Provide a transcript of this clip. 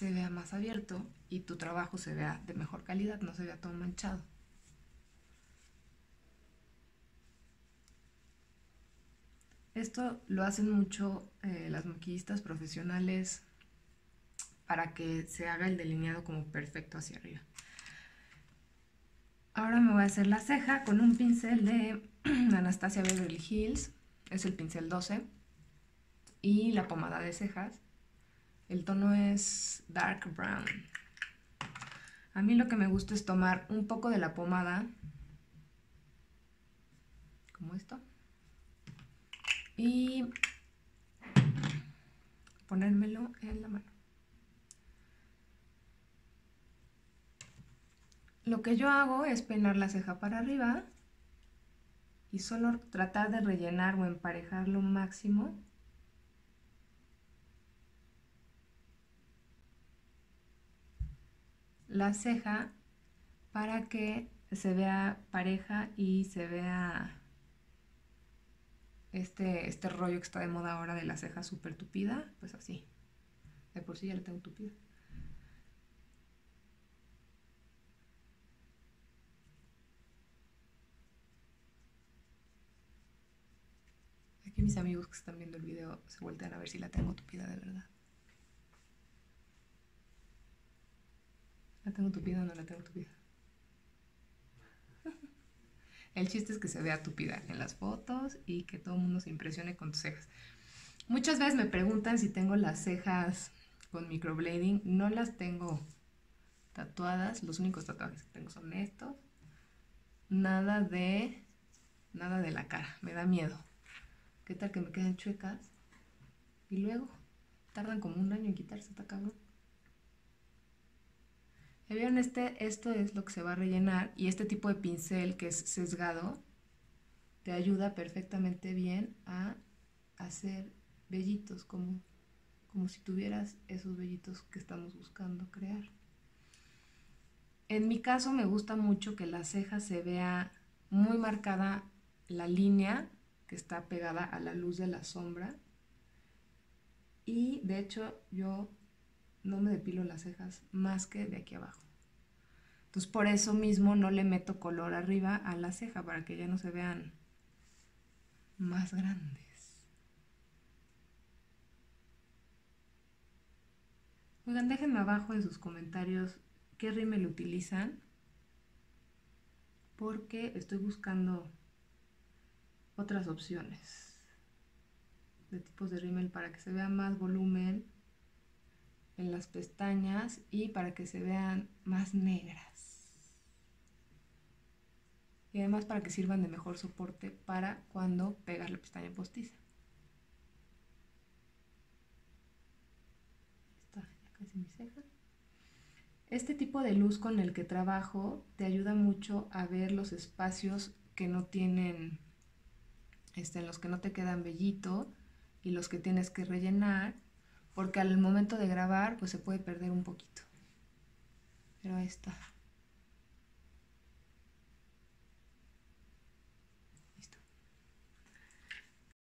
se vea más abierto y tu trabajo se vea de mejor calidad, no se vea todo manchado. Esto lo hacen mucho eh, las maquillistas profesionales para que se haga el delineado como perfecto hacia arriba. Ahora me voy a hacer la ceja con un pincel de Anastasia Beverly Hills, es el pincel 12, y la pomada de cejas. El tono es dark brown. A mí lo que me gusta es tomar un poco de la pomada, como esto, y ponérmelo en la mano. Lo que yo hago es peinar la ceja para arriba y solo tratar de rellenar o emparejar lo máximo la ceja para que se vea pareja y se vea este, este rollo que está de moda ahora de la ceja súper tupida, pues así. De por sí ya la tengo tupida. Aquí mis amigos que están viendo el video se voltean a ver si la tengo tupida de verdad. ¿La tengo tupida o no la tengo tupida? El chiste es que se vea tupida en las fotos y que todo el mundo se impresione con tus cejas. Muchas veces me preguntan si tengo las cejas con microblading. No las tengo tatuadas. Los únicos tatuajes que tengo son estos. Nada de nada de la cara. Me da miedo. ¿Qué tal que me queden chuecas? Y luego tardan como un año en quitarse, está cabrón. ¿Vieron? Este, esto es lo que se va a rellenar y este tipo de pincel que es sesgado te ayuda perfectamente bien a hacer vellitos, como, como si tuvieras esos vellitos que estamos buscando crear. En mi caso me gusta mucho que la ceja se vea muy marcada la línea que está pegada a la luz de la sombra. Y de hecho yo no me depilo las cejas más que de aquí abajo. Entonces por eso mismo no le meto color arriba a la ceja para que ya no se vean más grandes. Oigan, déjenme abajo en sus comentarios qué rímel utilizan porque estoy buscando otras opciones de tipos de rímel para que se vea más volumen en las pestañas y para que se vean más negras. Y además para que sirvan de mejor soporte para cuando pegas la pestaña postiza. Casi. Este tipo de luz con el que trabajo te ayuda mucho a ver los espacios que no tienen, este, en los que no te quedan bellito y los que tienes que rellenar porque al momento de grabar pues se puede perder un poquito. Pero ahí está.